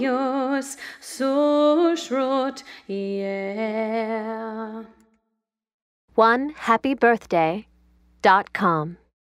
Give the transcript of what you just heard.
yours so short, yeah. One happy birthday dot com.